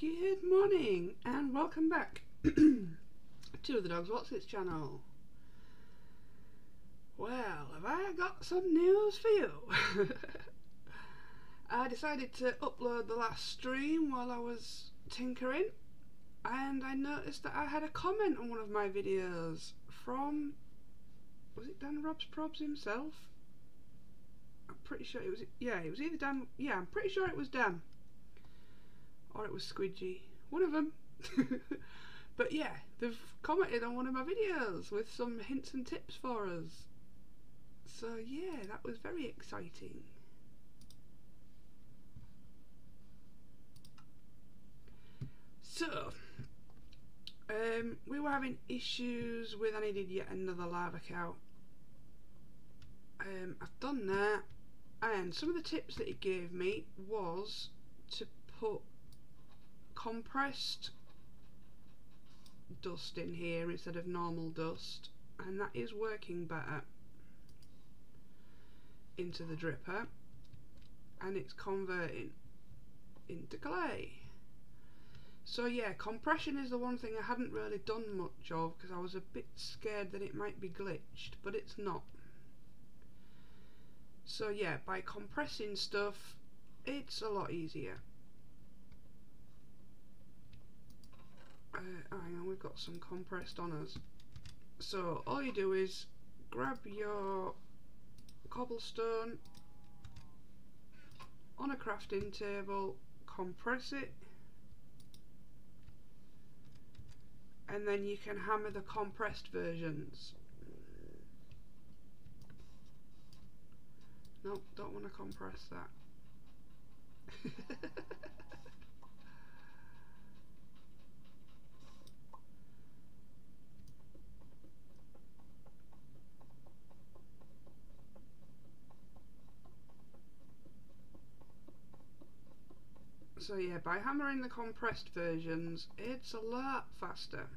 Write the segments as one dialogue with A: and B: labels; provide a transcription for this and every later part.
A: Good morning and welcome back to the Dogswassits channel. Well, have I got some news for you? I decided to upload the last stream while I was tinkering and I noticed that I had a comment on one of my videos from was it Dan Robs Probs himself? I'm pretty sure it was yeah, it was either Dan yeah, I'm pretty sure it was Dan or it was Squidgy, one of them. but yeah, they've commented on one of my videos with some hints and tips for us. So yeah, that was very exciting. So, um, we were having issues with I needed yet another live account. Um, I've done that and some of the tips that he gave me was to put compressed dust in here instead of normal dust and that is working better into the dripper and it's converting into clay. So yeah compression is the one thing I hadn't really done much of because I was a bit scared that it might be glitched but it's not. So yeah by compressing stuff it's a lot easier uh, hang on, we've got some compressed on us. So all you do is grab your cobblestone on a crafting table, compress it, and then you can hammer the compressed versions. No, don't want to compress that. So yeah, by hammering the compressed versions, it's a lot faster.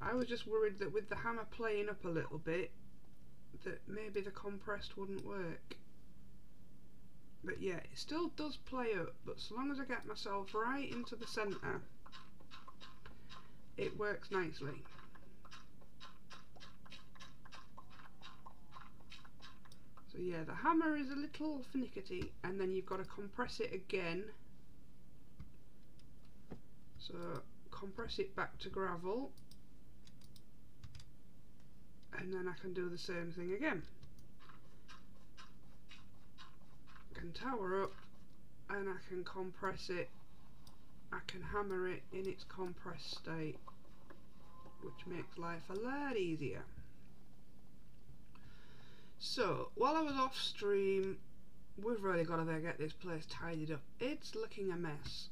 A: I was just worried that with the hammer playing up a little bit, that maybe the compressed wouldn't work. But yeah, it still does play up, but so long as I get myself right into the centre, it works nicely. Yeah, the hammer is a little finickety and then you've got to compress it again. So compress it back to gravel and then I can do the same thing again. I can tower up and I can compress it, I can hammer it in its compressed state which makes life a lot easier. So, while I was off stream, we've really got to get this place tidied up. It's looking a mess.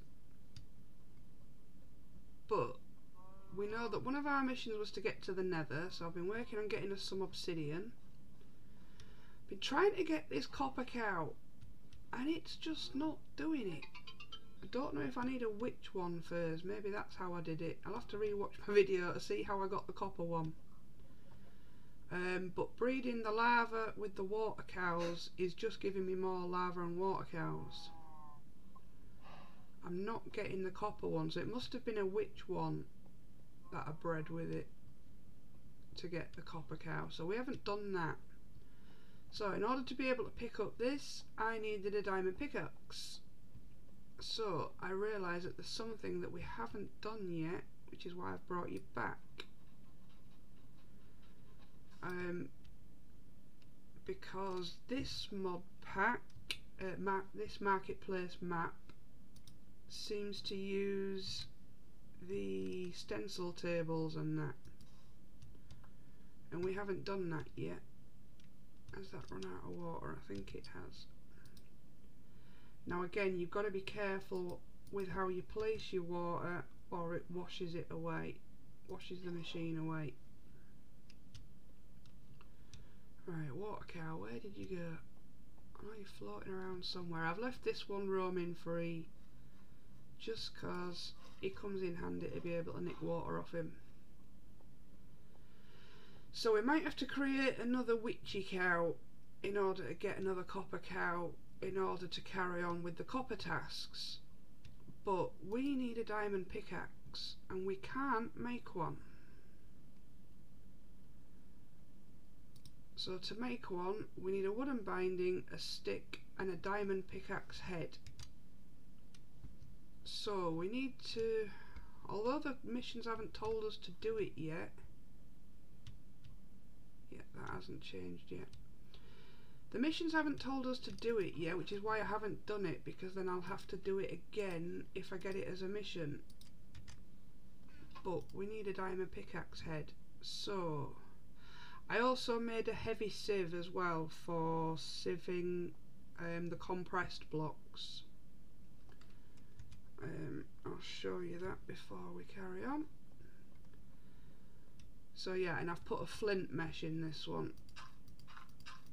A: But, we know that one of our missions was to get to the nether, so I've been working on getting us some obsidian. Been trying to get this copper cow, and it's just not doing it. I don't know if I need a witch one first, maybe that's how I did it. I'll have to rewatch my video to see how I got the copper one. Um, but breeding the lava with the water cows is just giving me more lava and water cows. I'm not getting the copper one, so it must have been a witch one that I bred with it to get the copper cow. So we haven't done that. So in order to be able to pick up this, I needed a diamond pickaxe. So I realise that there's something that we haven't done yet, which is why I've brought you back um, because this mod pack, uh, map, this marketplace map seems to use the stencil tables and that. And we haven't done that yet. Has that run out of water? I think it has. Now again you've got to be careful with how you place your water or it washes it away washes the machine away Right, water cow, where did you go? I know you're floating around somewhere. I've left this one roaming free just cause it comes in handy to be able to nick water off him. So we might have to create another witchy cow in order to get another copper cow in order to carry on with the copper tasks. But we need a diamond pickaxe and we can't make one. So to make one we need a wooden binding, a stick and a diamond pickaxe head. So we need to, although the missions haven't told us to do it yet, yeah that hasn't changed yet. The missions haven't told us to do it yet, which is why I haven't done it, because then I'll have to do it again if I get it as a mission. But we need a diamond pickaxe head, so... I also made a heavy sieve as well for sieving um, the compressed blocks. Um, I'll show you that before we carry on. So yeah, and I've put a flint mesh in this one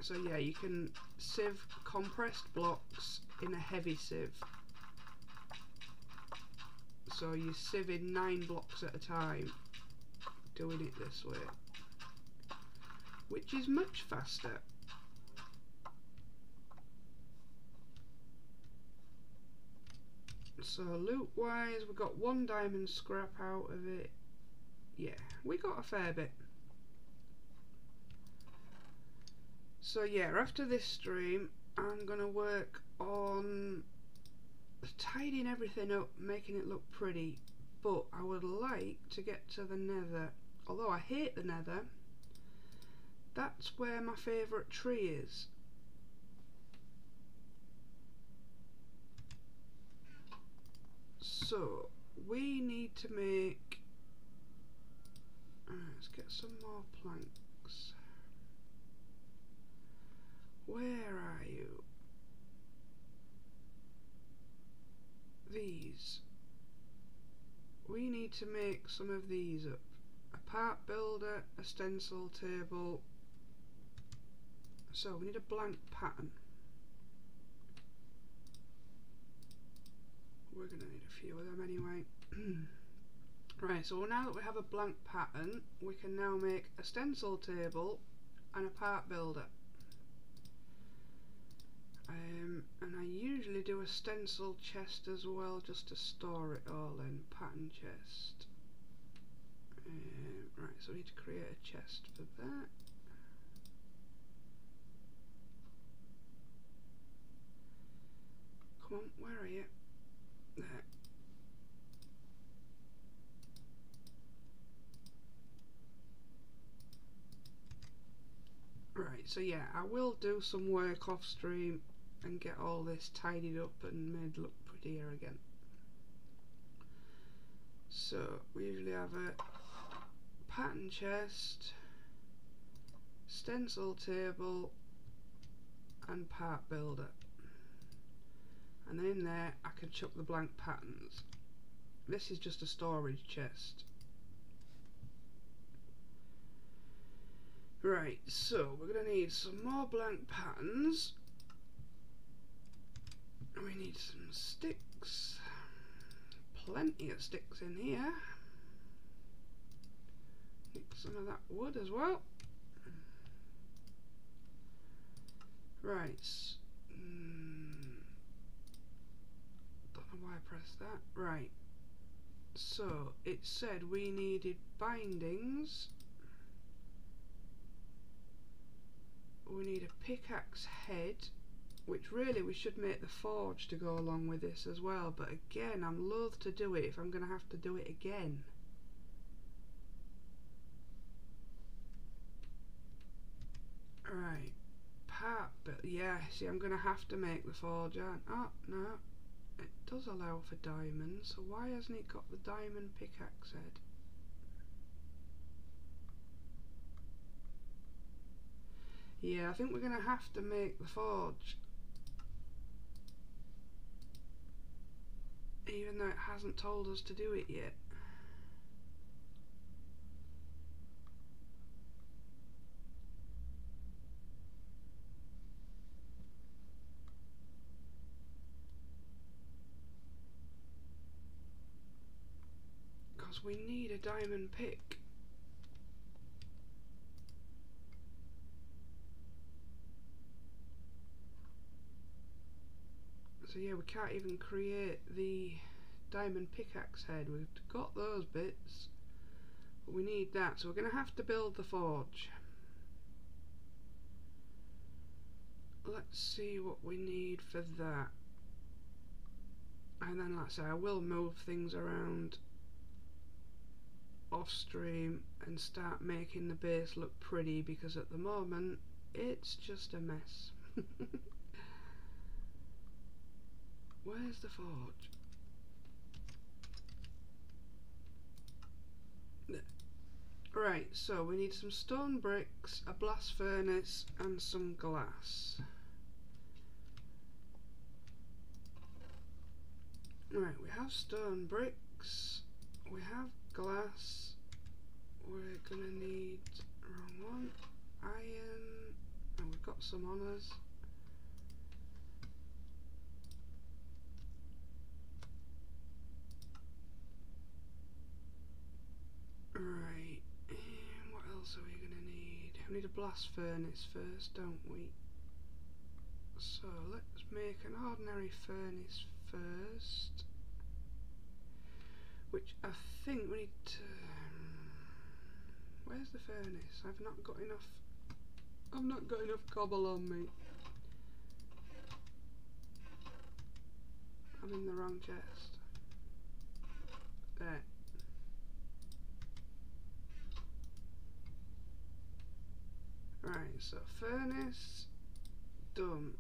A: so yeah, you can sieve compressed blocks in a heavy sieve. So you're sieving nine blocks at a time, doing it this way, which is much faster. So loot wise, we got one diamond scrap out of it. Yeah, we got a fair bit. So yeah, after this stream, I'm going to work on tidying everything up, making it look pretty. But I would like to get to the nether. Although I hate the nether, that's where my favourite tree is. So, we need to make... Ah, let's get some more planks. Where are you? These. We need to make some of these up. A part builder, a stencil table. So we need a blank pattern. We're going to need a few of them anyway. right, so now that we have a blank pattern, we can now make a stencil table and a part builder. Um, and I usually do a stencil chest as well just to store it all in, pattern chest. Um, right, so we need to create a chest for that. On, where are you? There. Right, so yeah, I will do some work off stream and get all this tidied up and made look prettier again. So we usually have a pattern chest, stencil table and part builder. And then in there I can chuck the blank patterns. This is just a storage chest. Right, so we're going to need some more blank patterns we need some sticks. Plenty of sticks in here. Some of that wood as well. Right. Mm, why I pressed that. Right. So, it said we needed bindings. We need a pickaxe head which really we should make the forge to go along with this as well but again I'm loath to do it if I'm going to have to do it again right part but yeah see I'm going to have to make the forge oh no does allow for diamonds so why hasn't it got the diamond pickaxe head yeah I think we're going to have to make the forge even though it hasn't told us to do it yet. Because we need a diamond pick. So yeah, we can't even create the diamond pickaxe head. We've got those bits, but we need that. So we're going to have to build the forge. Let's see what we need for that. And then, like I say, I will move things around off stream and start making the base look pretty because at the moment it's just a mess. Where's the forge? Right, so we need some stone bricks, a blast furnace and some glass. Right, we have stone bricks, we have glass, we're gonna need, wrong one, iron, and we've got some on us. Right, and what else are we gonna need? We need a blast furnace first, don't we? So let's make an ordinary furnace first which I think we need to um, where's the furnace? I've not got enough I've not got enough cobble on me. I'm in the wrong chest. There. Right so furnace done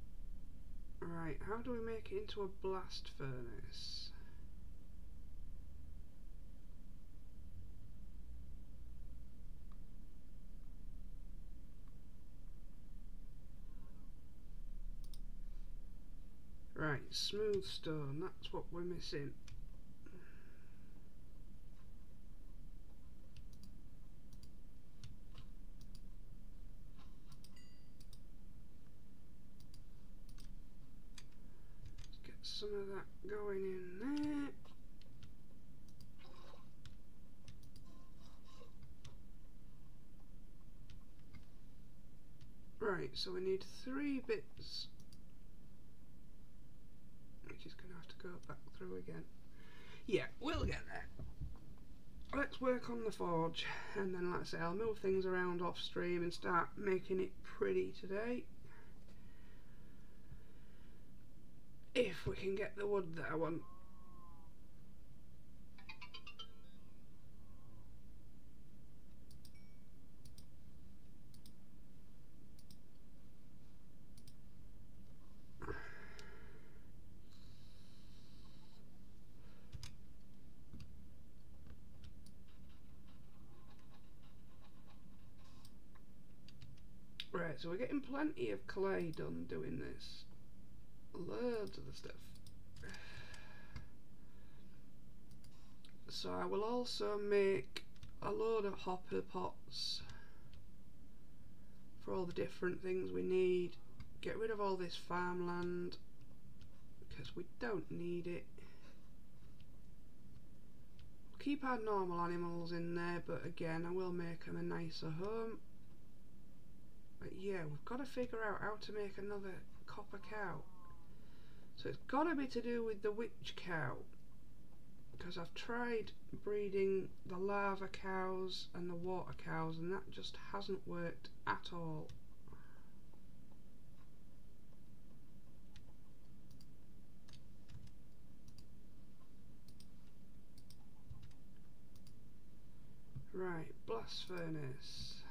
A: Right, how do we make it into a blast furnace? Right, smooth stone, that's what we're missing. Let's Get some of that going in there. Right, so we need three bits. Which is going to have to go back through again. Yeah, we'll get there. Let's work on the forge, and then like I say, I'll move things around off stream and start making it pretty today. If we can get the wood that I want. So we're getting plenty of clay done doing this loads of the stuff. So I will also make a load of hopper pots for all the different things we need. Get rid of all this farmland because we don't need it. Keep our normal animals in there but again I will make them a nicer home. But yeah, we've got to figure out how to make another copper cow. So it's got to be to do with the witch cow. Because I've tried breeding the lava cows and the water cows and that just hasn't worked at all. Right, blast furnace.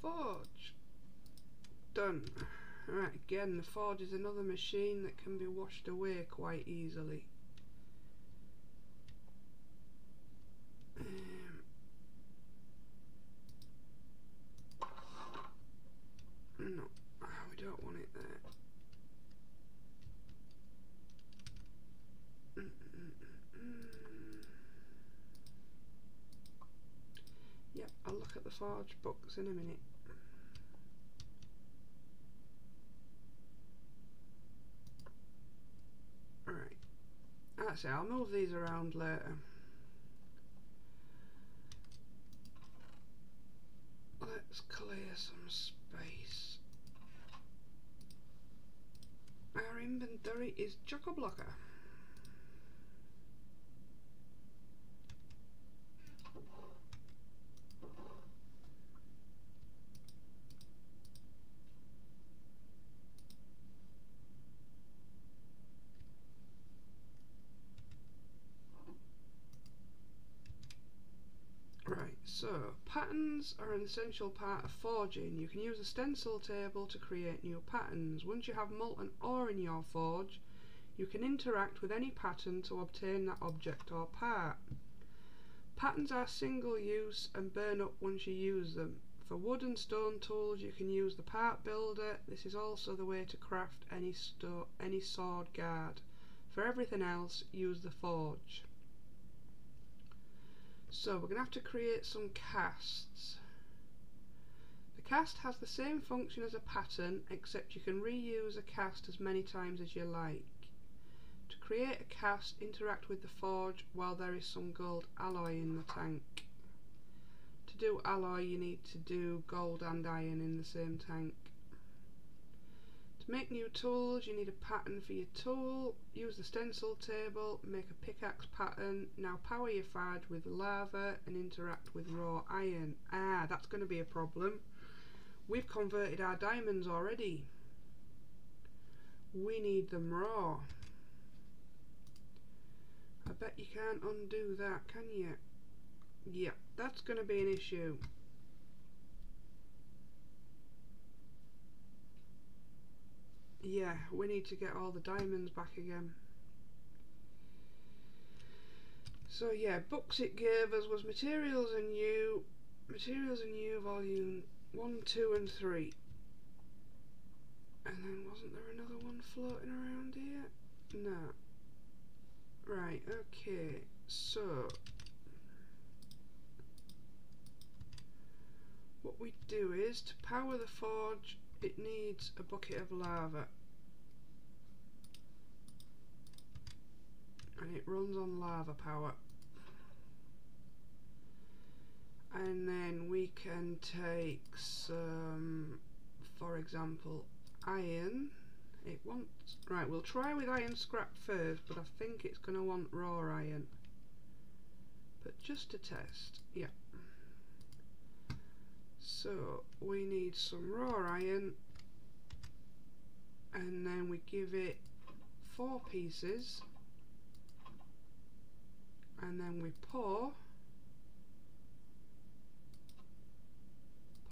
A: Forge done. Right, again, the forge is another machine that can be washed away quite easily. Um, no, we don't want it there. Yep, I'll look at the forge books in a minute. I'll move these around later. Let's clear some space. Our inventory is chock-a-blocker. So patterns are an essential part of forging. You can use a stencil table to create new patterns. Once you have molten ore in your forge, you can interact with any pattern to obtain that object or part. Patterns are single use and burn up once you use them. For wood and stone tools you can use the part builder. This is also the way to craft any, any sword guard. For everything else, use the forge. So we're going to have to create some casts. The cast has the same function as a pattern except you can reuse a cast as many times as you like. To create a cast interact with the forge while there is some gold alloy in the tank. To do alloy you need to do gold and iron in the same tank. Make new tools you need a pattern for your tool, use the stencil table, make a pickaxe pattern, now power your forge with lava and interact with raw iron. Ah, that's going to be a problem. We've converted our diamonds already. We need them raw. I bet you can't undo that, can you? Yeah, that's going to be an issue. Yeah, we need to get all the diamonds back again. So yeah, books it gave us was Materials and You, Materials and You Volume 1, 2 and 3. And then wasn't there another one floating around here? No. Right, okay, so what we do is to power the forge it needs a bucket of lava. And it runs on lava power. And then we can take some for example iron. It wants right we'll try with iron scrap first but I think it's going to want raw iron. But just to test yeah so we need some raw iron and then we give it four pieces and then we pour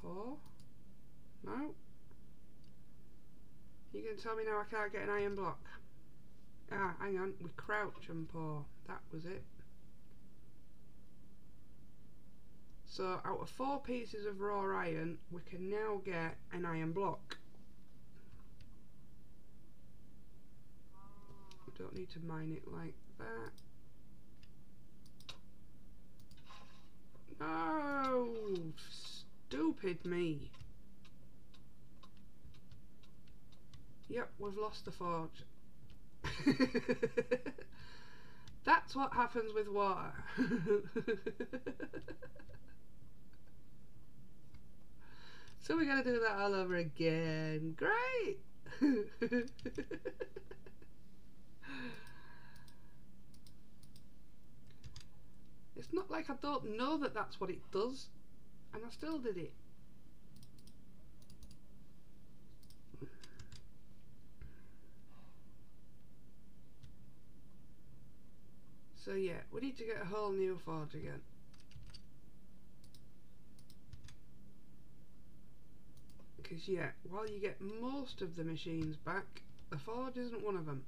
A: pour no. You can tell me now I can't get an iron block. Ah hang on we crouch and pour. That was it So out of four pieces of raw iron, we can now get an iron block. Don't need to mine it like that. No! Stupid me. Yep, we've lost the forge. That's what happens with water. So we gotta do that all over again. Great! it's not like I don't know that that's what it does. And I still did it. So yeah, we need to get a whole new forge again. Because yeah, while you get most of the machines back, the Forge isn't one of them.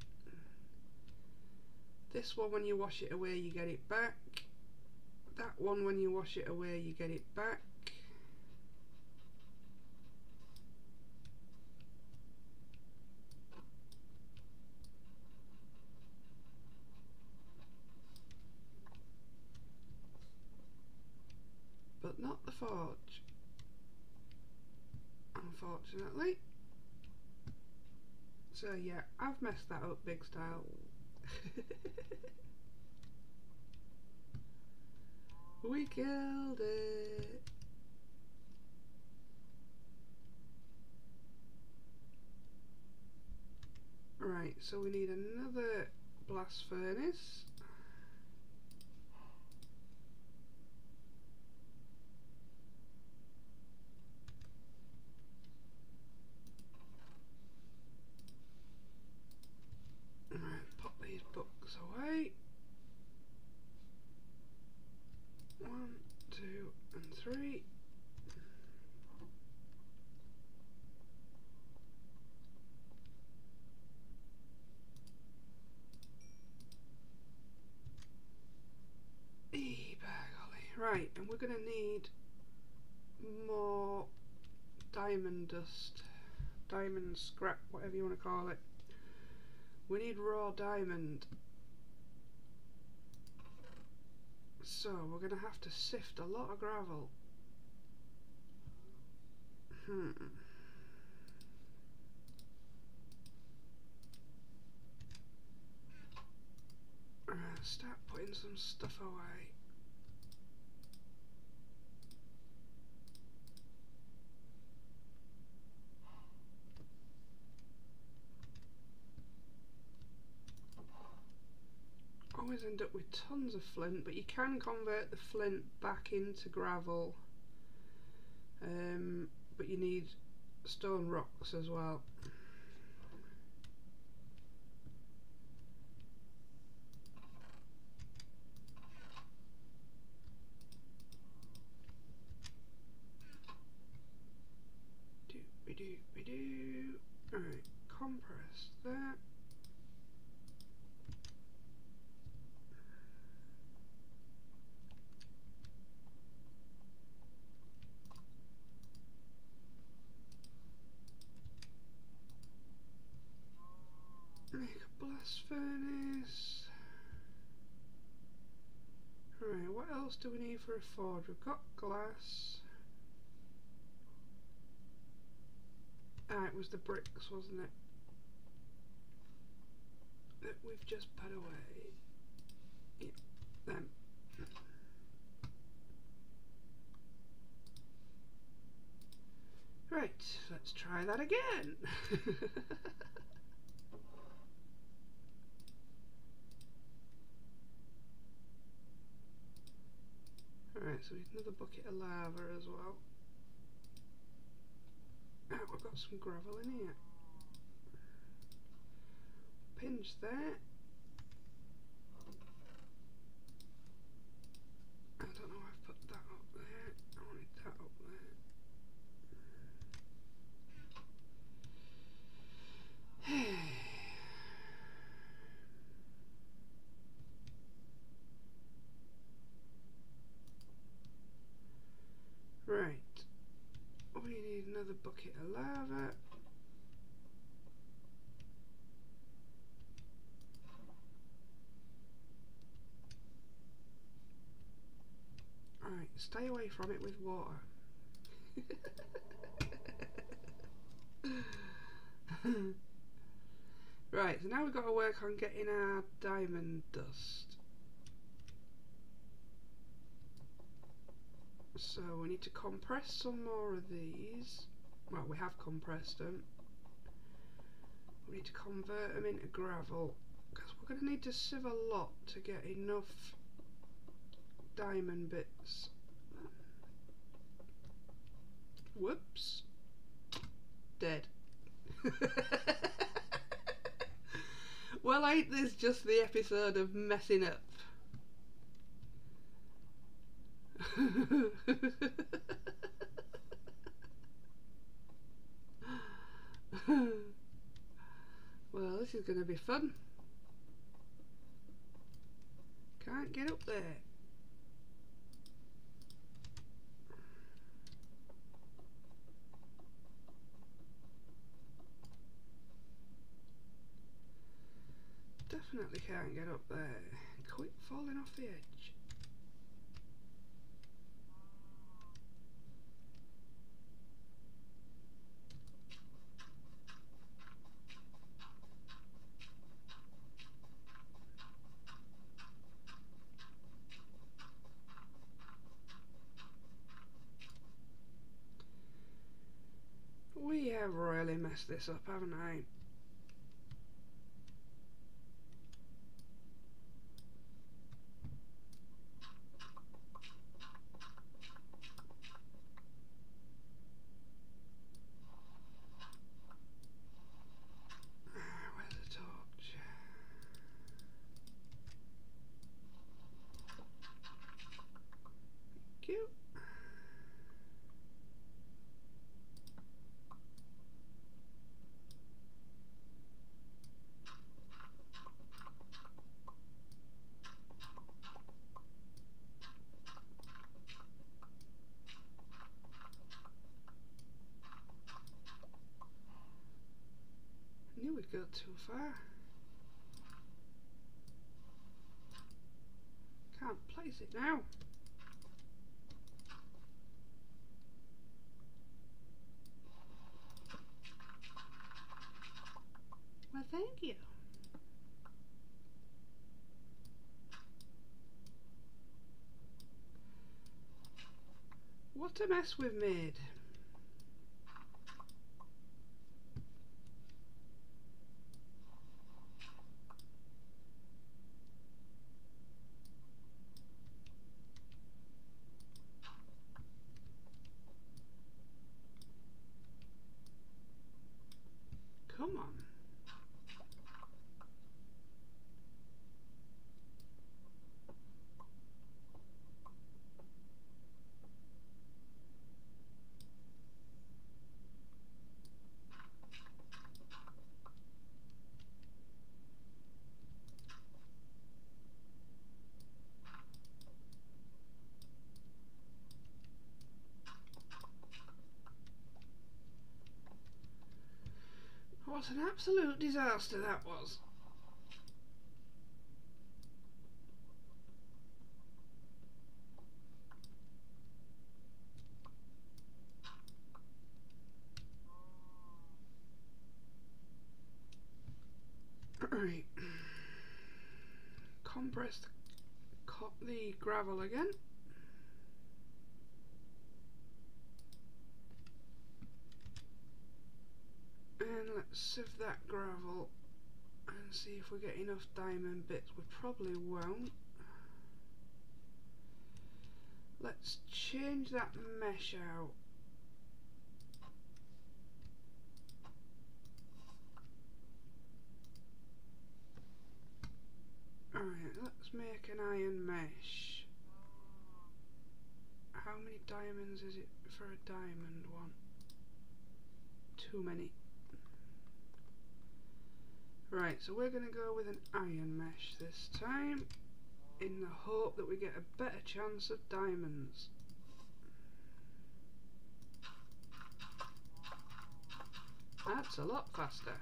A: This one when you wash it away you get it back. That one when you wash it away you get it back. But not the Forge unfortunately. So yeah, I've messed that up big style. we killed it. Right, Right, so we need another blast furnace. Right, pop these books away. One, two, and three. Eee, Right, and we're going to need more diamond dust, diamond scrap, whatever you want to call it. We need raw diamond. So we're going to have to sift a lot of gravel. Hmm. Uh, start putting some stuff away. Always end up with tons of flint, but you can convert the flint back into gravel. Um, but you need stone rocks as well. do we do. Alright, compress that. Make a blast furnace. Right, what else do we need for a forge? We've got glass. Ah, it was the bricks, wasn't it? That we've just put away. Yeah, them. Right, let's try that again. Alright, so we need another bucket of lava as well. Ah, we've got some gravel in here. Pinch that. I don't know why I've put that up there. I wanted that up there. right. We need another bucket of lava. Alright, stay away from it with water. right, so now we've got to work on getting our diamond dust. So we need to compress some more of these. Well, we have compressed them. We need to convert them into gravel because we're going to need to sieve a lot to get enough diamond bits. Whoops. Dead. well, ain't this just the episode of messing up? well, this is going to be fun. Can't get up there. Definitely can't get up there. Quit falling off the edge. We have really messed this up, haven't I? Too far. Can't place it now. Well, thank you. What a mess we've made. Come on. An absolute disaster that was. Right. Compress the, the gravel again. And that gravel and see if we get enough diamond bits. We probably won't. Let's change that mesh out. Alright, let's make an iron mesh. How many diamonds is it for a diamond one? Too many. Right, so we're going to go with an iron mesh this time in the hope that we get a better chance of diamonds. That's a lot faster.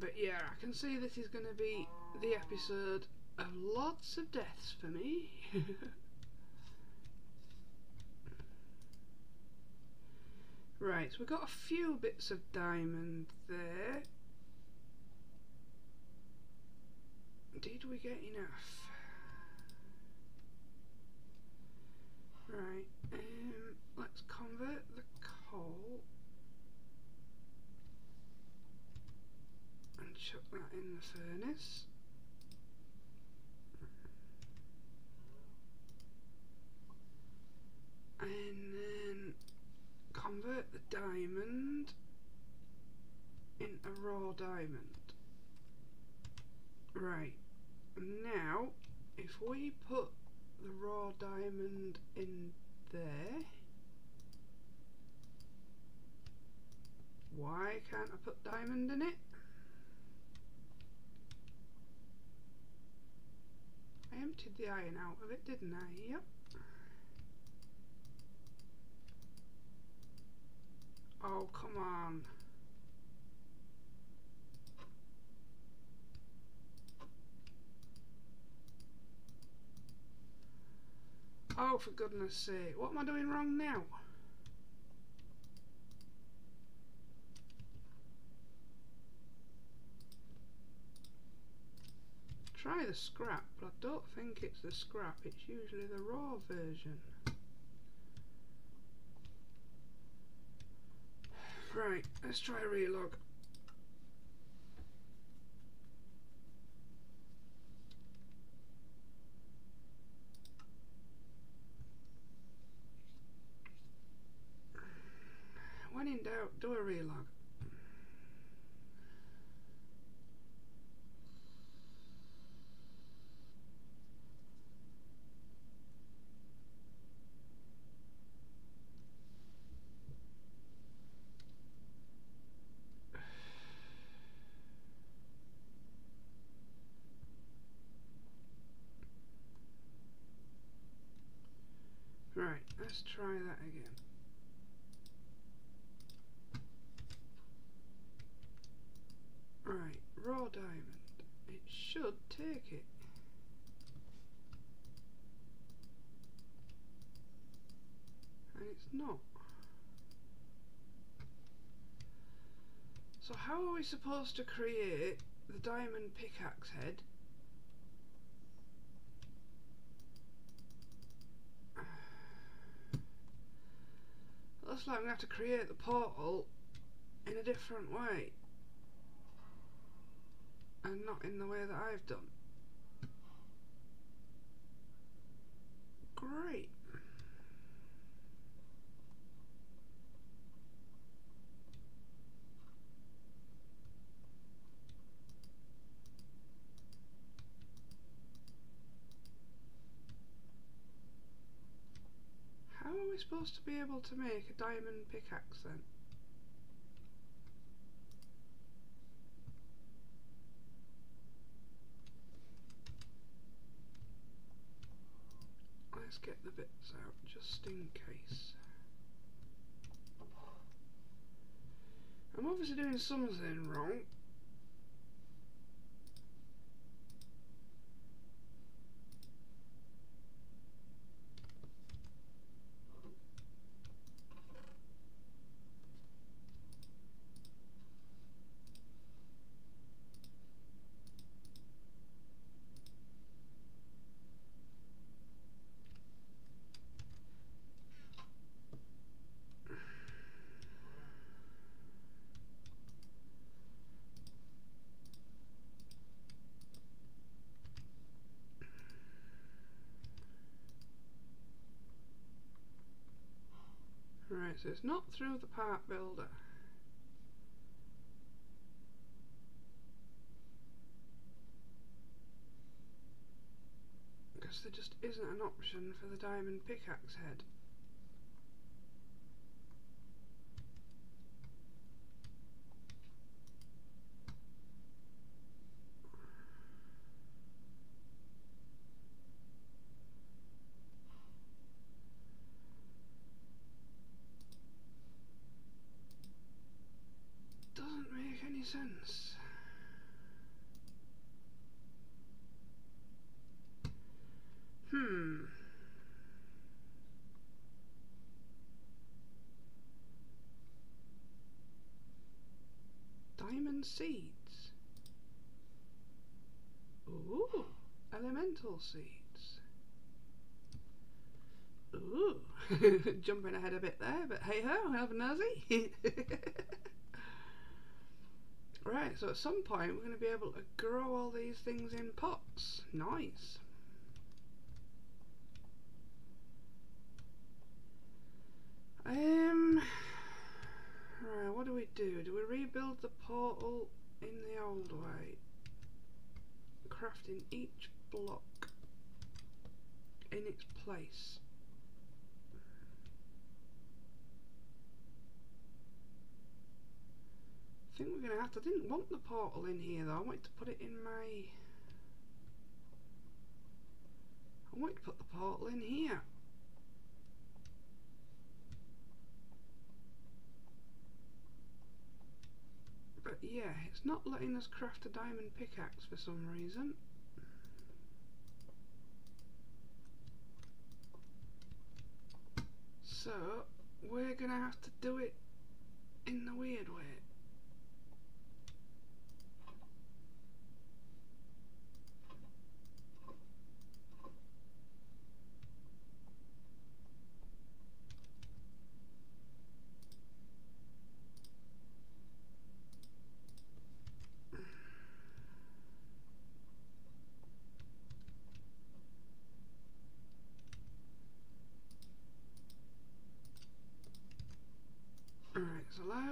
A: But yeah, I can see this is going to be the episode of lots of deaths for me. right, so we've got a few bits of diamond there. Did we get enough? Right, um, let's convert the coal and chuck that in the furnace. And then convert the diamond into raw diamond. Right, now if we put the raw diamond in there why can't I put diamond in it? Emptied the iron out of it, didn't I? Yep. Oh, come on. Oh, for goodness sake. What am I doing wrong now? Try the scrap, but I don't think it's the scrap. It's usually the raw version. Right, let's try a relog. When in doubt, do a relog. Right, let's try that again. Right, raw diamond. It should take it. And it's not. So how are we supposed to create the diamond pickaxe head looks like I'm going to have to create the portal in a different way and not in the way that I've done. Great. How are we supposed to be able to make a diamond pickaxe then? Let's get the bits out just in case. I'm obviously doing something wrong. It's not through the part builder. Because there just isn't an option for the diamond pickaxe head. Doesn't Hmm. Diamond seeds. Ooh, elemental seeds. Ooh, jumping ahead a bit there, but hey ho, have a nosy. right, so at some point we're going to be able to grow all these things in pots. Nice. Um, right, what do we do? Do we rebuild the portal in the old way? Crafting each block in its place. Think we're going to have to. I didn't want the portal in here though. I wanted to put it in my. I wanted to put the portal in here. But yeah, it's not letting us craft a diamond pickaxe for some reason. So, we're gonna have to do it in the weird way.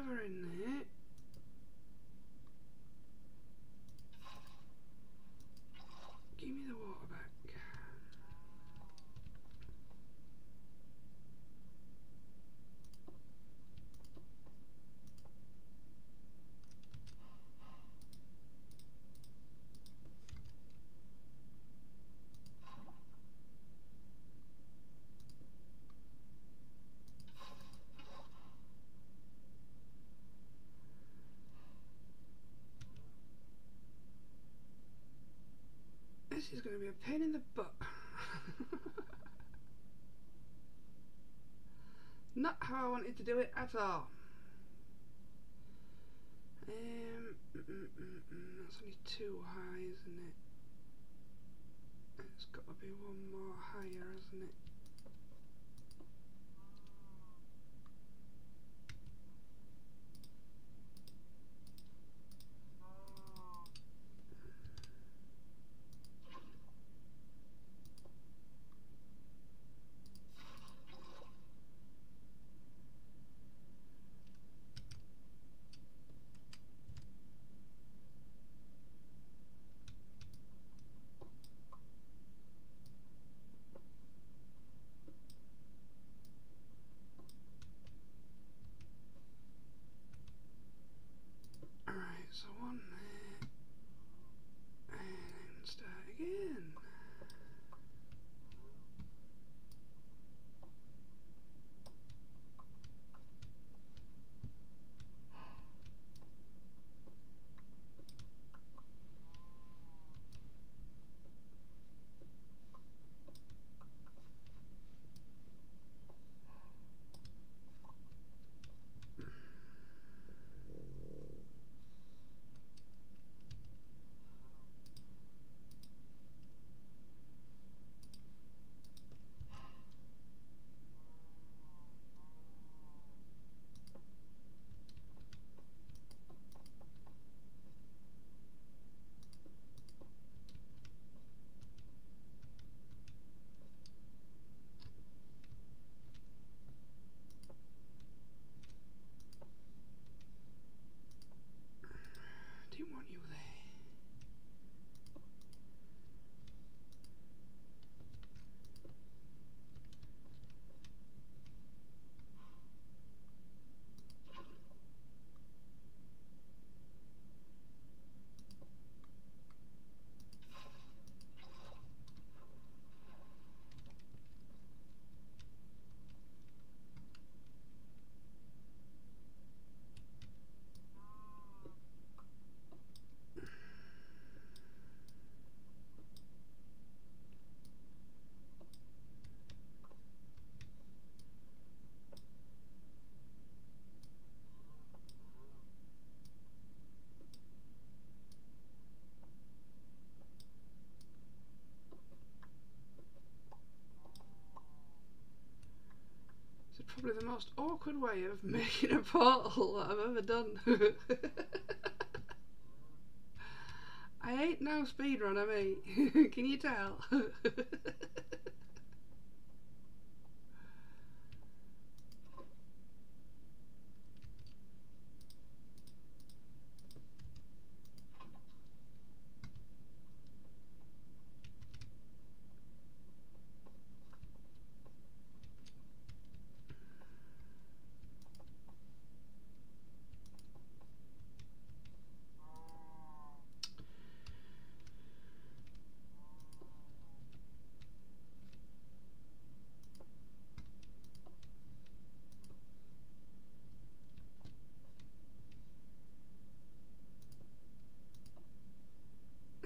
A: Alright, so lava in there. Give me the water back. This is going to be a pain in the butt. Not how I wanted to do it at all. Um, mm, mm, mm, mm, that's only too high, isn't it? It's got to be one more higher, isn't it? Most awkward way of making a portal that I've ever done. I ain't no speedrunner, me. Can you tell?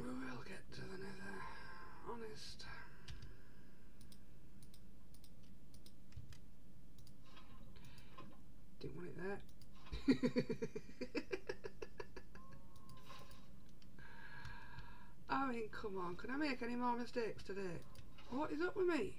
A: we will get to the nether. Honest. Didn't want it there. I mean, come on, can I make any more mistakes today? What is up with me?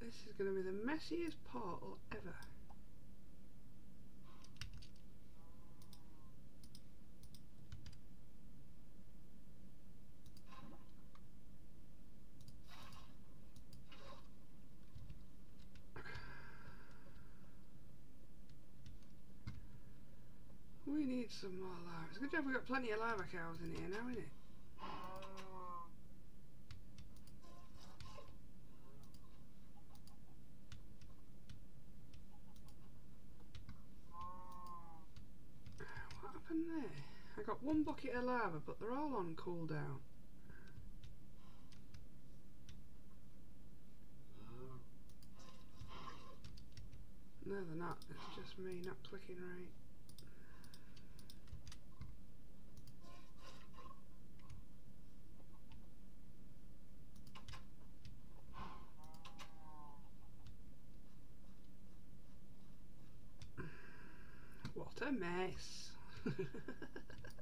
A: This is going to be the messiest portal ever. We need some more lava. It's a good job we've got plenty of lava cows in here now, isn't it? What happened there? I got one bucket of lava, but they're all on cooldown. No, they're not. It's just me not clicking right. What a mess.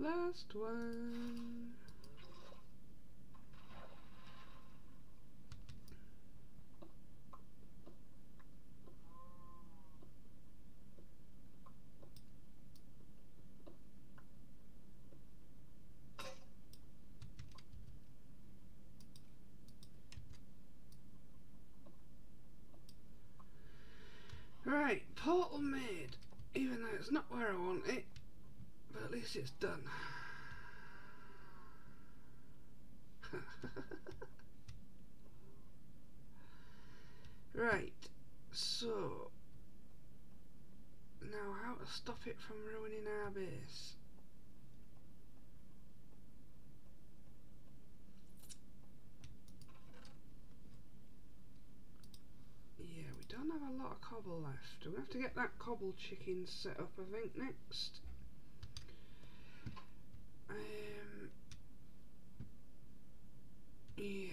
A: Last one. Right, portal made. Even though it's not where I want it, but at least it's done. right, so now how to stop from ruining our base? Yeah, we don't have a lot of cobble left. We have to get that cobble chicken set up, I think, next. Um, yeah.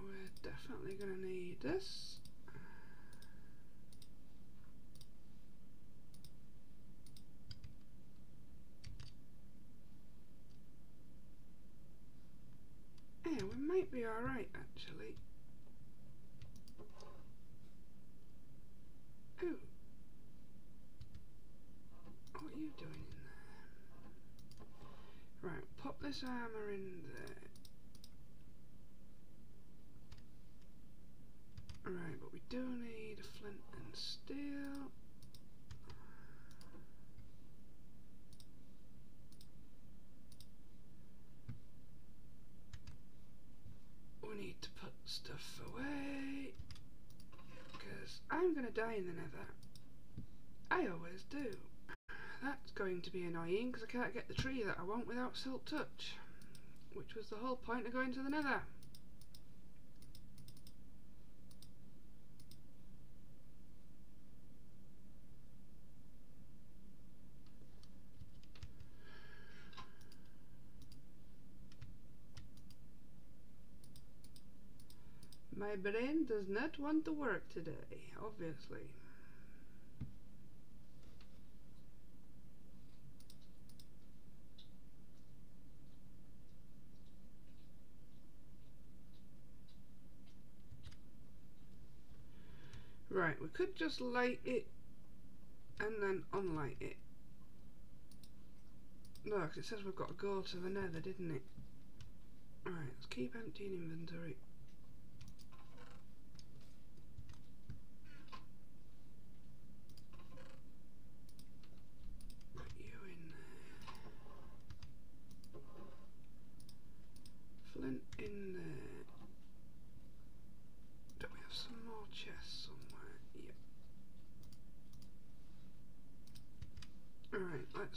A: We're definitely going to need this. Yeah, we might be alright actually. Ooh. What are you doing in there? Right, pop this armour in there. Right, but we do need a flint and steel. We need to put stuff away. Because I'm going to die in the nether. I always do. That's going to be annoying because I can't get the tree that I want without silk touch. which was the whole point of going to the nether. My brain does not want to work today, obviously. Right, we could just light it and then unlight it. No, because it says we've got to go to the nether, didn't it? Alright, let's keep emptying inventory.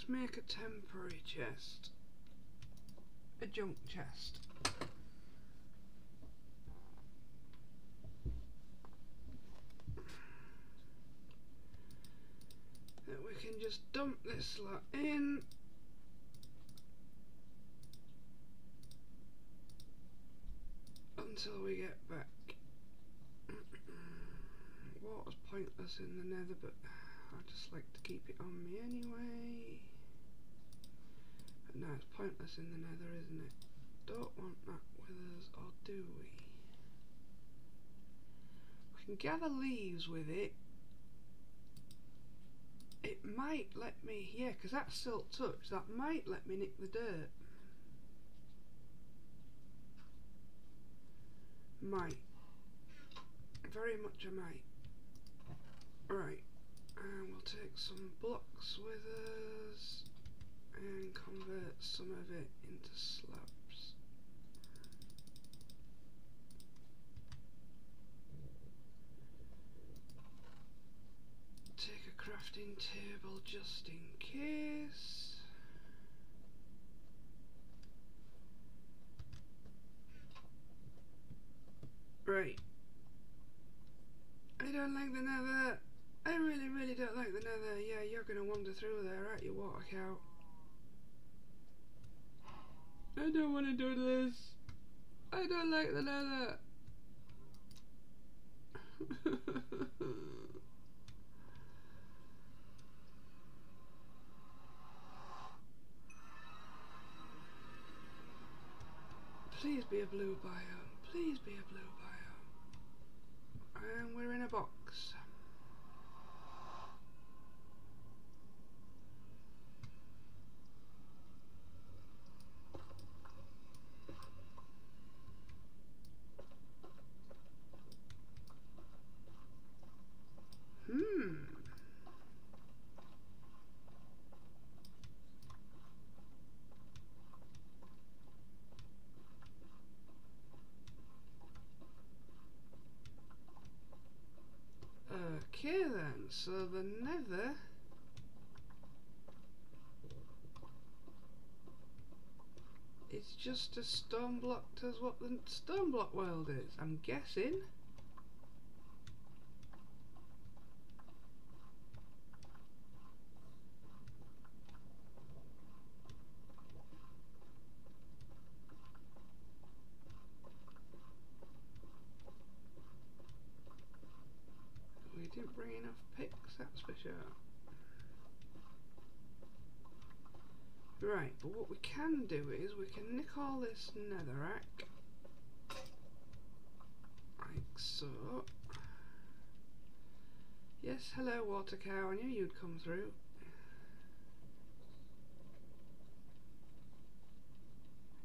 A: Make a temporary chest. A junk chest. That we can just dump this lot in. Until we get back. Water's pointless in the nether, but I just like to keep it on me anyway. But now it's pointless in the nether, isn't it? Don't want that with us, or do we? We can gather leaves with it. It might let me, yeah, because that's silk touch, that might let me nick the dirt. Might. Very much a might. Right and we'll take some blocks with us and convert some of it into slabs. Take a crafting table just in case. Right. I don't like the nether. I really, really don't like the nether. Yeah, you're gonna wander through there, aren't you, water cow? I don't want to do this. I don't like the nether. Please be a blue biome. Please be a blue biome. And we're in a box. So the nether it's just as stone blocked as what the Stoneblock world is, I'm guessing. bring enough picks, that's for sure. Right, but what we do is we can nick all this netherrack like so. Yes, hello water cow, I knew you'd come through.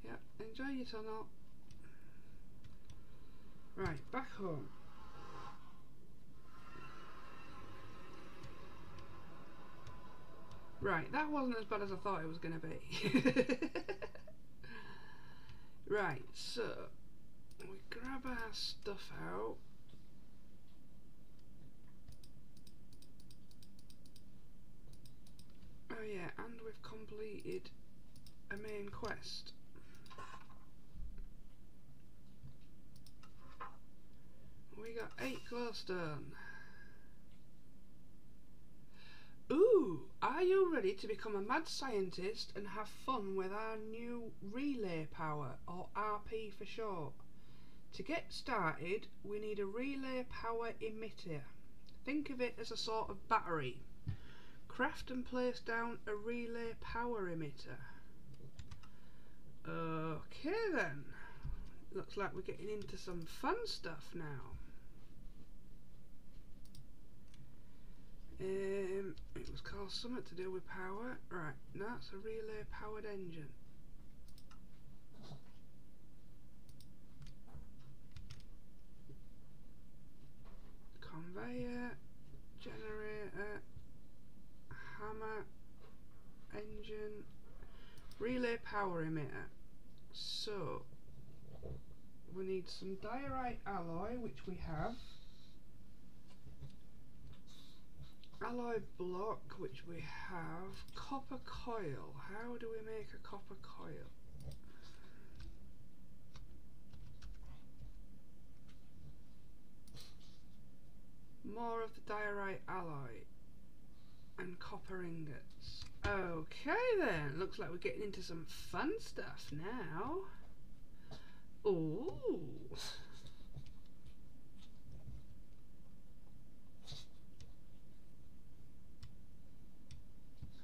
A: Yep, enjoy your tunnel. Right, back home. Right, that wasn't as bad as I thought it was going to be. right, so we grab our stuff out. Oh yeah, and we've completed a main quest. We got eight glowstone. Ooh, are you ready to become a mad scientist and have fun with our new relay power, or RP for short? To get started, we need a relay power emitter. Think of it as a sort of battery. Craft and place down a relay power emitter. Okay then. Looks like we're getting into some fun stuff now. Um, it was called something to do with power. Right, that's a relay powered engine. Conveyor, generator, hammer, engine, relay power emitter. So, we need some diorite alloy, which we have. Alloy block, which we have. Copper coil. How do we make a copper coil? More of the diorite alloy and copper ingots. Okay then, looks like we're getting into some fun stuff now. Ooh.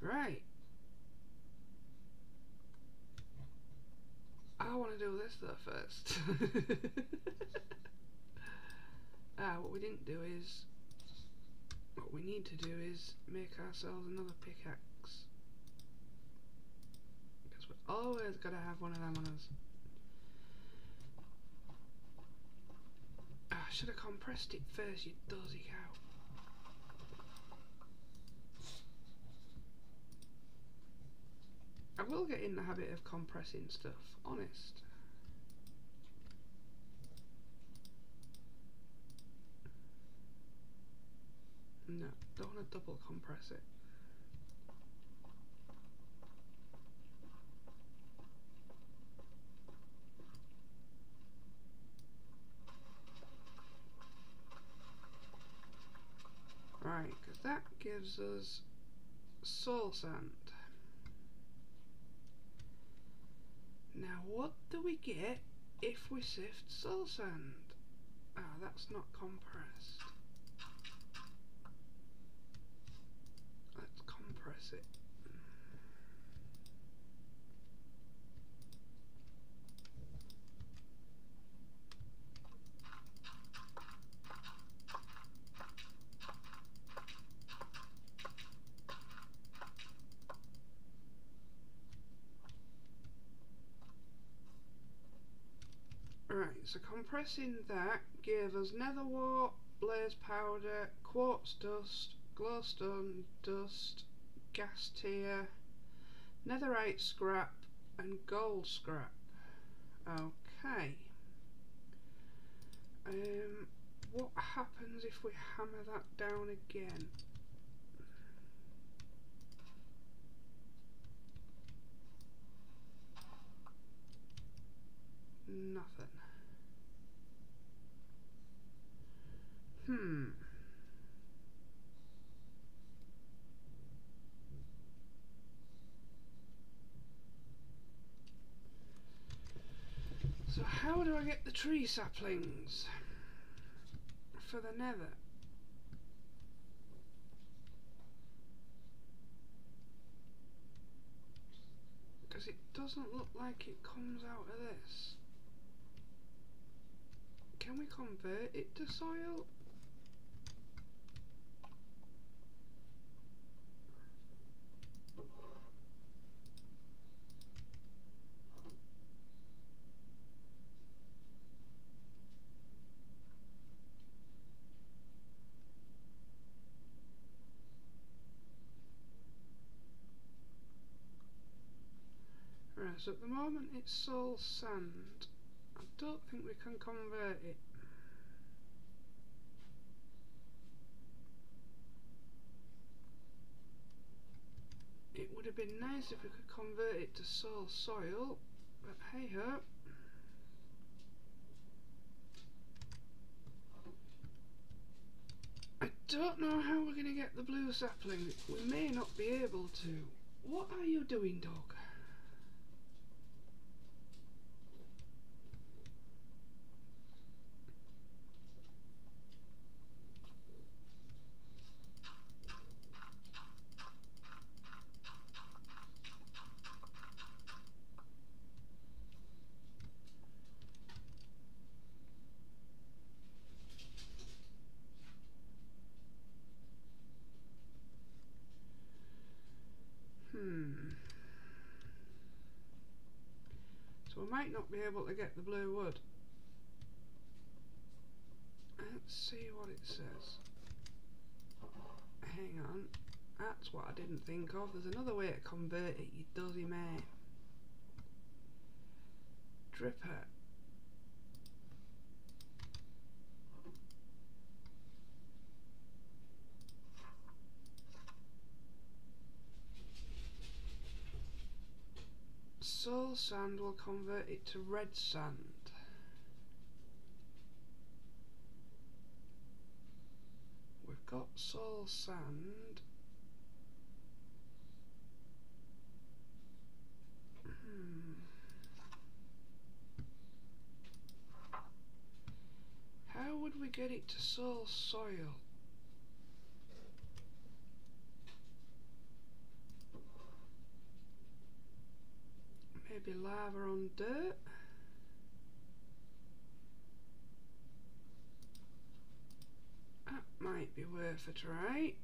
A: Right. I want to do this though first. ah, what we didn't do is what we need to do is make ourselves another pickaxe. Because we're always got to have one of them on us. Ah, I should have compressed it first, you dozy cow. Will get in the habit of compressing stuff, honest. No, don't want to double compress it. Right, because that gives us soul sand. Now what do we get if we sift soul sand? Ah, that's not compressed. Let's compress it. Right, so compressing that gave us nether wart, blaze powder, quartz dust, glowstone dust, ghast tear, netherite scrap, and gold scrap. Okay. Um, what happens if we hammer that down again? Nothing. Hmm. So how do I get the tree saplings for the nether? Because it doesn't look like it comes out of this. Can we convert it to soil? So at the moment it's soul sand. I don't think we can convert it. It would have been nice if we could convert it to soul soil, but hey ho. I don't know how we're going to get the blue sapling. We may not be able to. What are you doing, dog? Hmm. So we might not be able to get the blue wood. Let's see what it says. Hang on. That's what I didn't think of. There's another way to convert it, you dozy man. Dripper. Soul sand will convert it to red sand. We've got soul sand. Hmm. How would we get it to soul soil? Maybe lava on dirt? That might be worth a try.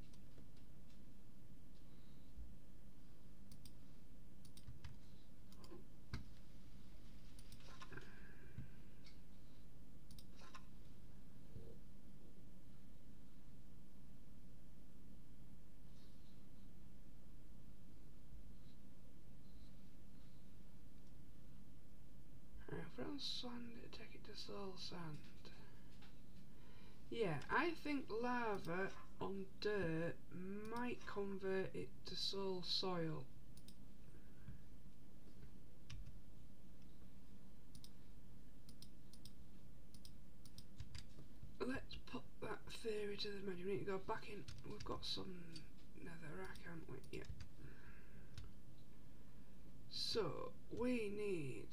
A: It sand, take it to soul sand. Yeah, I think lava on dirt might convert it to soul soil. Let's put that theory to the menu. We need to go back in. We've got some netherrack, haven't we? Yeah. So, we need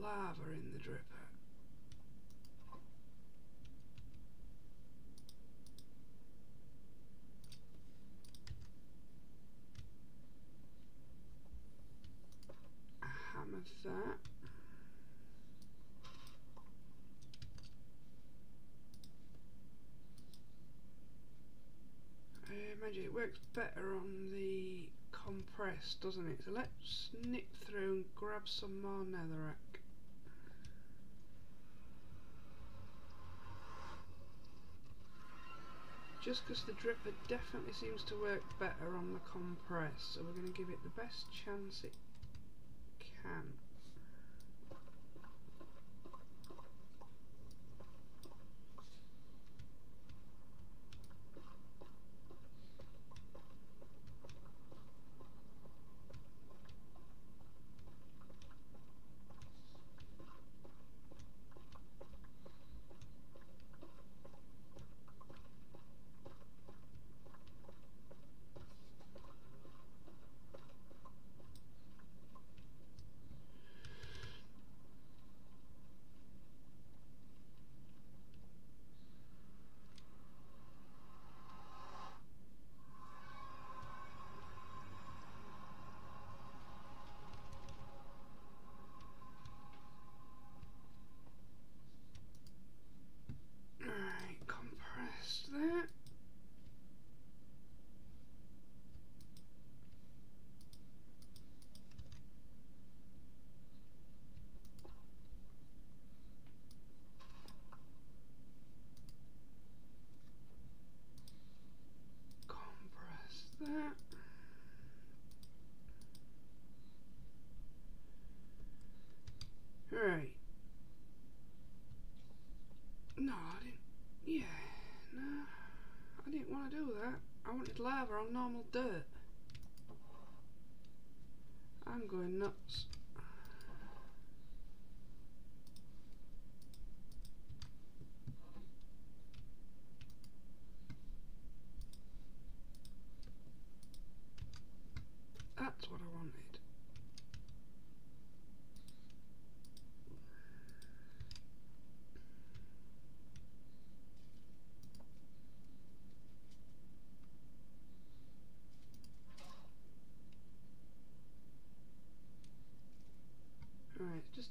A: lava in the dripper. Hammer that. I uh, imagine it works better on the compressed, doesn't it? So let's nip through and grab some more netherrack. Just because the dripper definitely seems to work better on the compress, so we're going to give it the best chance it can. Alright, compress that. Compress that. Right. No, I didn't. Yeah, no, I didn't want to do that. I wanted lava on normal dirt. I'm going nuts.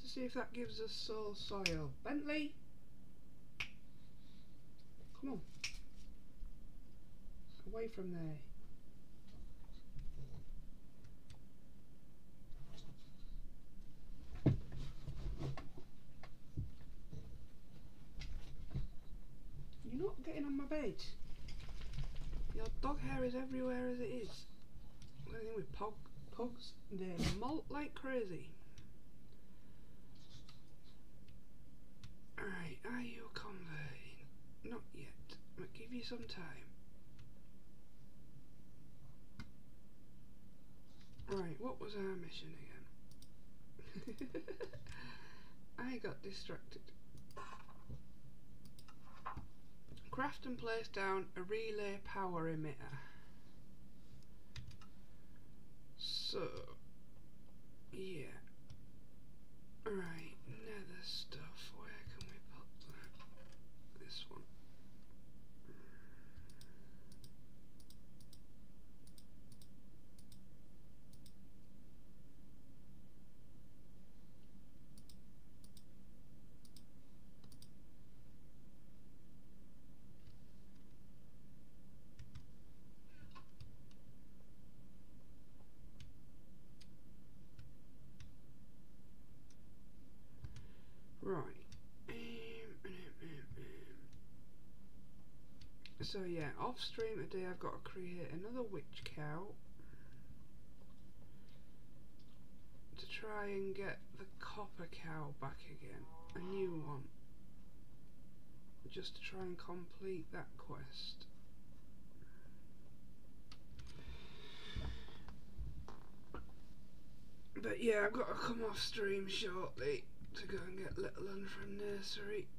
A: See if that gives us soul soil. Bentley! Come on. Away from there. You're not getting on my bed. Your dog hair is everywhere as it is. What thing with pug, pugs? They molt like crazy. Alright, are you converting? Not yet. I'll give you some time. Right, what was our mission again? I got distracted. Craft and place down a relay power emitter. So, yeah. Right, nether stuff. Where can we put that? This one. Right. Um, um, um, um. So yeah, off stream today I've got to create another witch cow to try and get the copper cow back again, a new one, just to try and complete that quest. But yeah, I've got to come off stream shortly to go and get Little Un from nursery.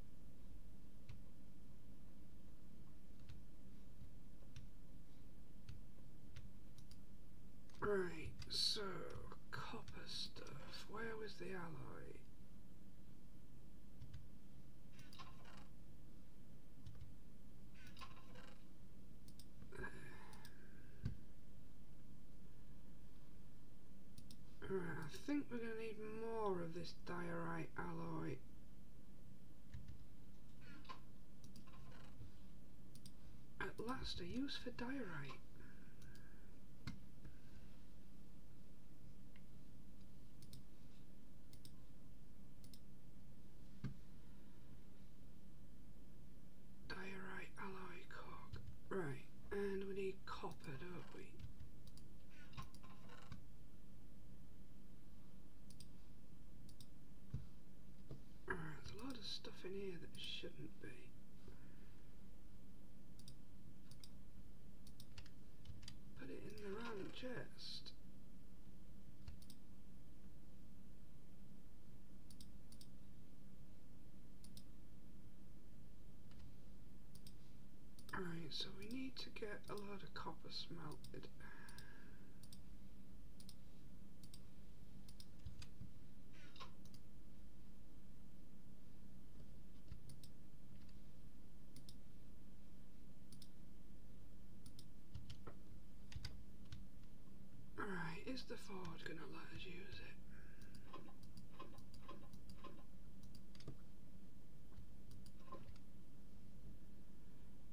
A: Right, so copper stuff. Where was the alloy? Alright, I think we're going to need more of this diorite alloy. At last, a use for. Diorite alloy cog. Right, and we need copper, don't we? Alright, there's a lot of stuff in here that shouldn't be. Put it in the wrong chest. Alright, so we need to get a lot of copper smelted. Alright, is the Ford gonna let us use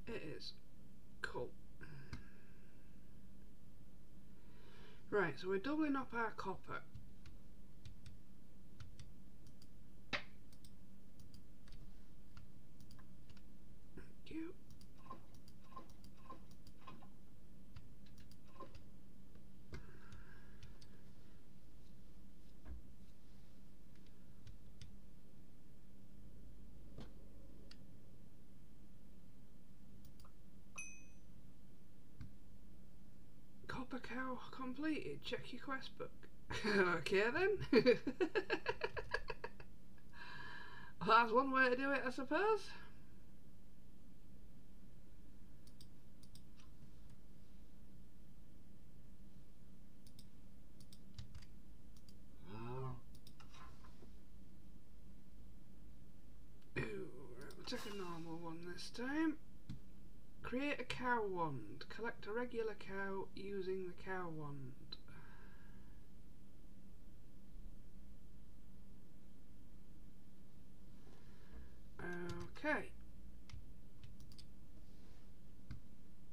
A: it? It is. Cool. Right, so we're doubling up our copper. Thank you. Copper cow completed. Check your quest book. okay then. well, that's one way to do it, I suppose. We'll take a normal one this time. Create a cow wand. Collect a regular cow using the cow wand. Okay.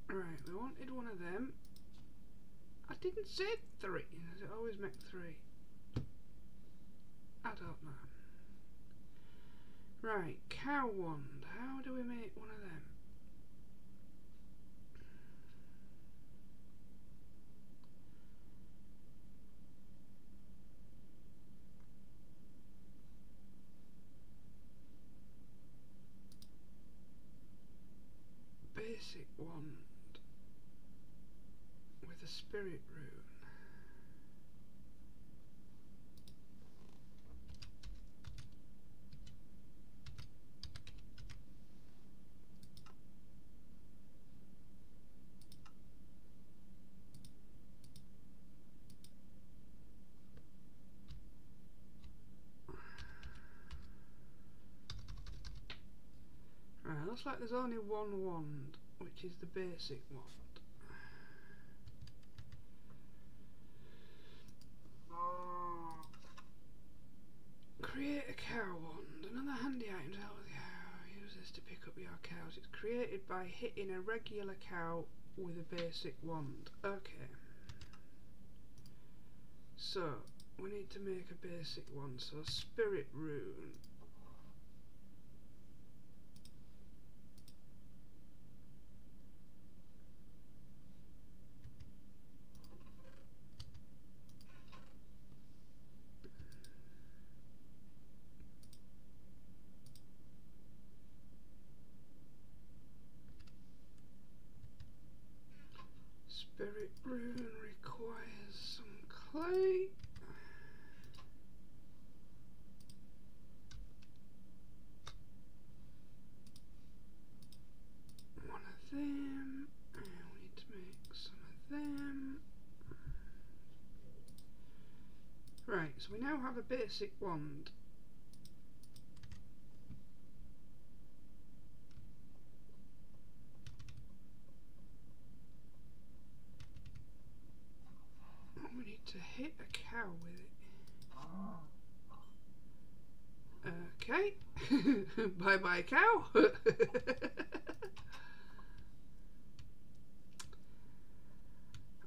A: Right, we wanted one of them. I didn't say three. Does it always make three? I don't know. Right, cow wand. How do we make one of them? Basic wand with a spirit rune. Right, looks like there's only one wand, which is the basic wand. Create a cow wand. Another handy item to help with cow. Use this to pick up your cows. It's created by hitting a regular cow with a basic wand. Okay. So, we need to make a basic one. So, spirit rune. Spirit rune requires some clay. One of them, and we need to make some of them. Right, so we now have a basic wand. We need to hit a cow with it. Okay. bye bye cow.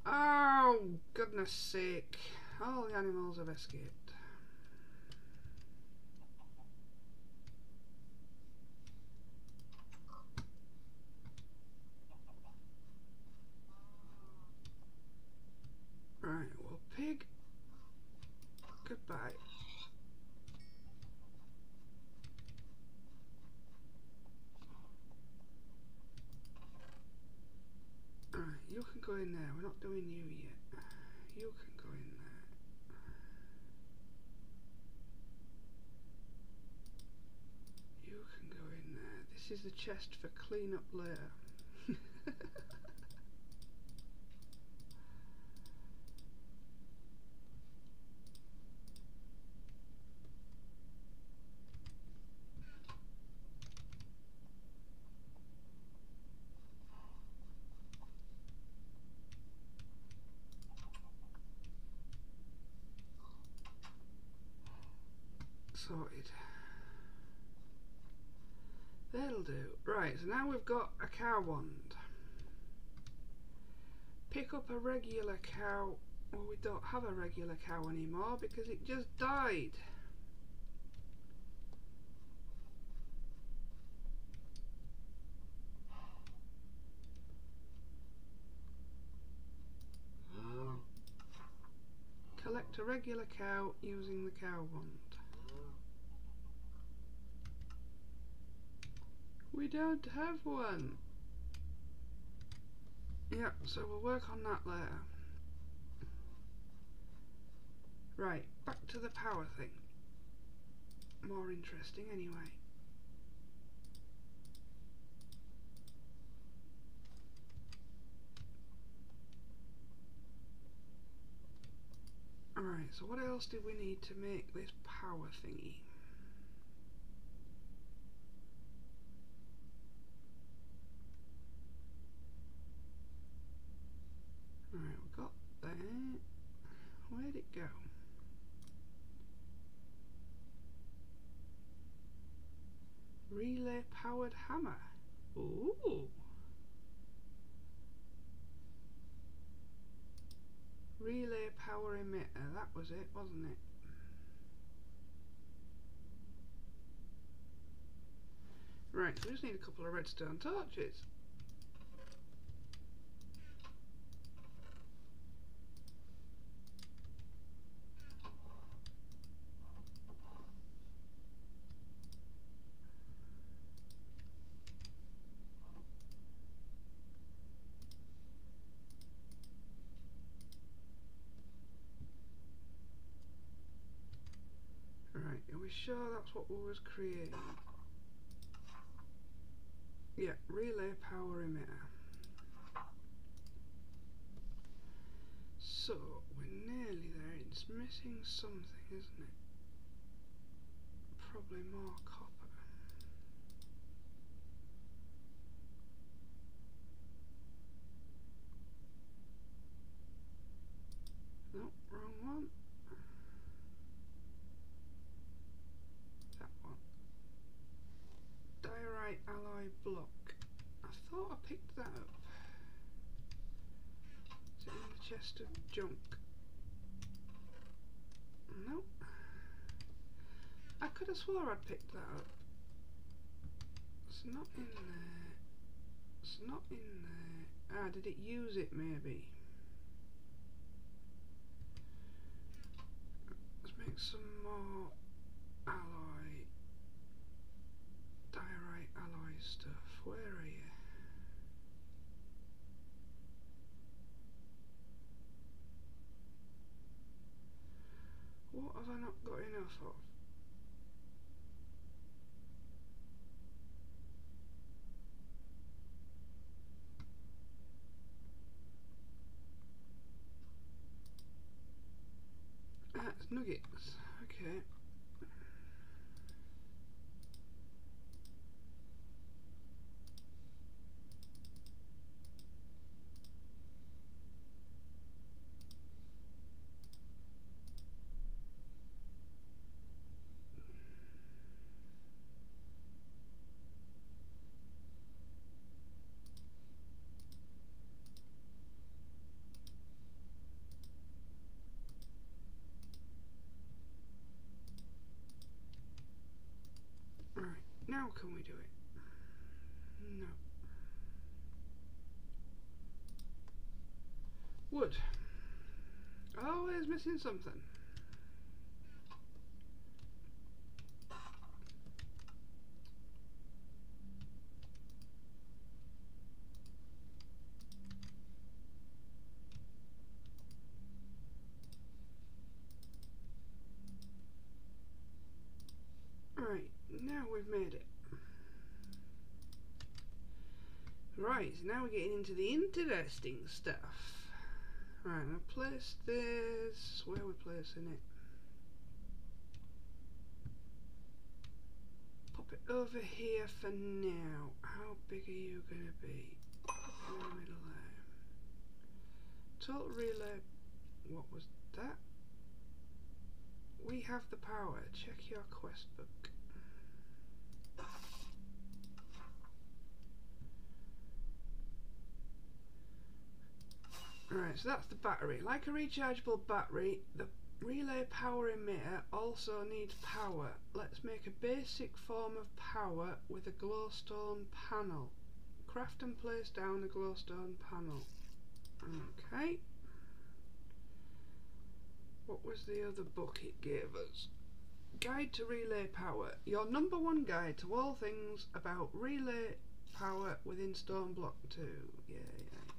A: oh, goodness sake. All the animals have escaped. Right, well, pig, goodbye. Alright, you can go in there. We're not doing you yet. You can go in there. You can go in there. This is the chest for clean up later. Sorted. That'll do. Right, so now we've got a cow wand. Pick up a regular cow. Well, we don't have a regular cow anymore because it just died. Oh. Collect a regular cow using the cow wand. We don't have one. Yeah, so we'll work on that later. Right, back to the power thing. More interesting anyway. Alright, so what else do we need to make this power thingy? Alright, we got that. Where'd it go? relay powered hammer. Ooh. Relay power emitter, that was it, wasn't it? Right, so we just need a couple of redstone torches. Right, are we sure that's what we was creating? Yeah, relay power emitter. So, we're nearly there. It's missing something, isn't it? Probably more copper. Nope, wrong one. That one. Diorite alloy block. I thought I picked that up. Is chest of junk? Nope. I could have swore I'd picked that up. It's not in there. It's not in there. Ah, did it use it maybe? Let's make some more alloy. Diorite alloy stuff. Where are you? What have I not got enough of? It's nuggets. Okay. Right, now can we do it? No. Wood. Always missing something. Right, now we've made it. Right, so now we're getting into the interesting stuff. Right, now place this. Where are we placing it? Pop it over here for now. How big are you going to be? In the middle there. Total relay. What was that? We have the power. Check your quest book. Right, so that's the battery. Like a rechargeable battery, the relay power emitter also needs power. Let's make a basic form of power with a glowstone panel. Craft and place down a glowstone panel. Okay. What was the other book it gave us? Guide to Relay Power. Your number one guide to all things about relay power within Stoneblock 2. Yeah, yeah.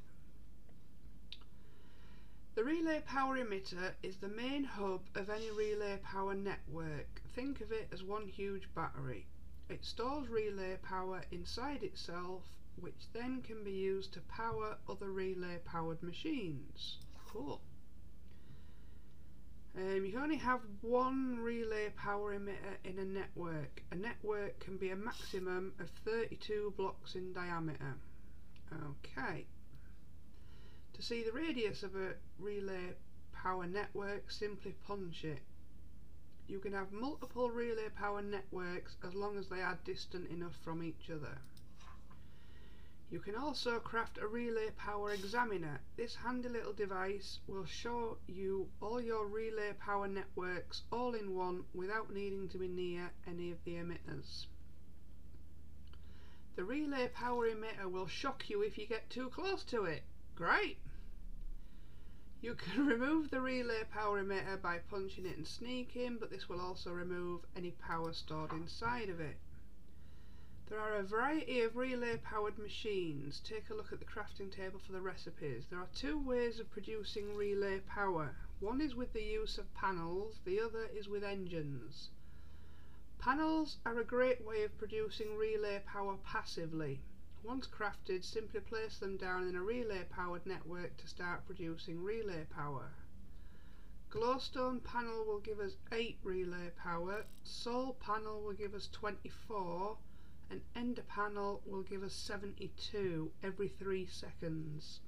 A: The relay power emitter is the main hub of any relay power network. Think of it as one huge battery. It stores relay power inside itself, which then can be used to power other relay powered machines. Cool. Um, you only have one relay power emitter in a network. A network can be a maximum of 32 blocks in diameter. Okay. To see the radius of a relay power network, simply punch it. You can have multiple relay power networks as long as they are distant enough from each other. You can also craft a relay power examiner. This handy little device will show you all your relay power networks all in one without needing to be near any of the emitters. The relay power emitter will shock you if you get too close to it. Great! You can remove the relay power emitter by punching it and sneaking, but this will also remove any power stored inside of it. There are a variety of relay powered machines. Take a look at the crafting table for the recipes. There are two ways of producing relay power. One is with the use of panels, the other is with engines. Panels are a great way of producing relay power passively. Once crafted, simply place them down in a relay powered network to start producing relay power. Glowstone panel will give us 8 relay power, Soul panel will give us 24, and ender panel will give us 72 every 3 seconds.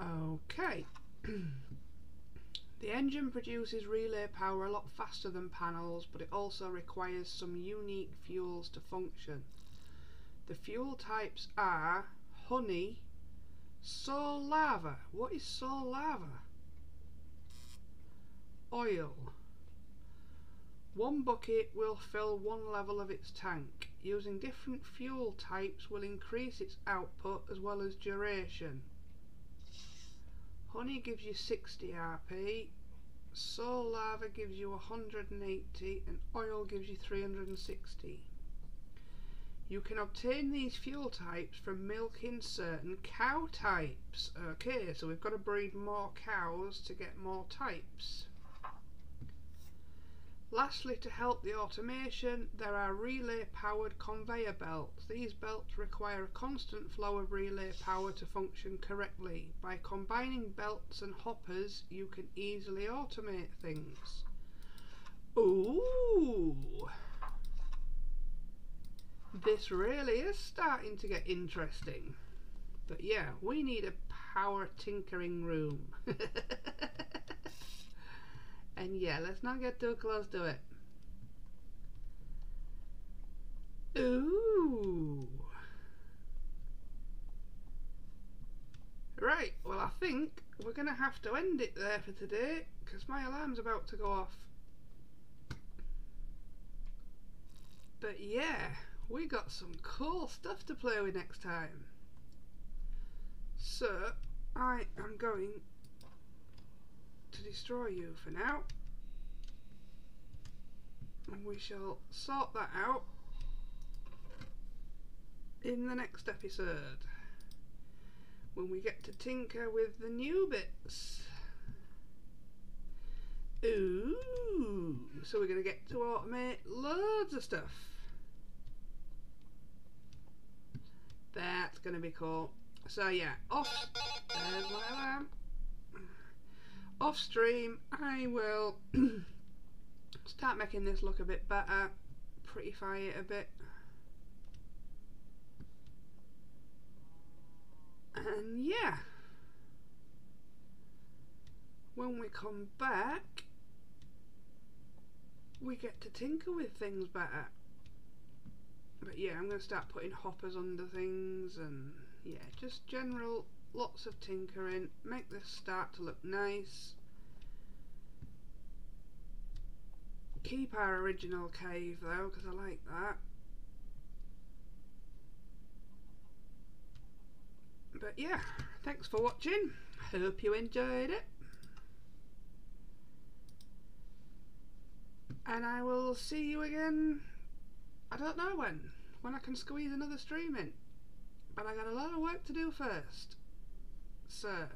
A: Okay. the engine produces relay power a lot faster than panels but it also requires some unique fuels to function. The fuel types are honey, soul lava. What is soul lava? Oil, one bucket will fill one level of its tank. Using different fuel types will increase its output as well as duration. Honey gives you 60 RP, soul lava gives you 180 and oil gives you 360. You can obtain these fuel types from milking certain cow types. Okay, so we've got to breed more cows to get more types. Lastly, to help the automation, there are relay powered conveyor belts. These belts require a constant flow of relay power to function correctly. By combining belts and hoppers, you can easily automate things. Ooh! This really is starting to get interesting. But yeah, we need a power tinkering room. And yeah, let's not get too close to it. Ooh. Right, well I think we're going to have to end it there for today because my alarm's about to go off. But yeah, we got some cool stuff to play with next time. So, I am going to destroy you for now. And we shall sort that out in the next episode when we get to tinker with the new bits. Ooh, so we're going to get to automate loads of stuff. That's going to be cool. So yeah, off. There's my alarm off stream I will start making this look a bit better prettify it a bit and yeah when we come back we get to tinker with things better but yeah I'm going to start putting hoppers under things and yeah just general lots of tinkering, make this start to look nice. Keep our original cave though, because I like that. But yeah, thanks for watching. Hope you enjoyed it. And I will see you again, I don't know when, when I can squeeze another stream in. But I got a lot of work to do first. So,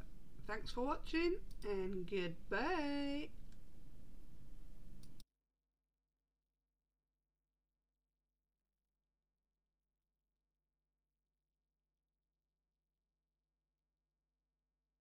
A: thanks for watching and goodbye.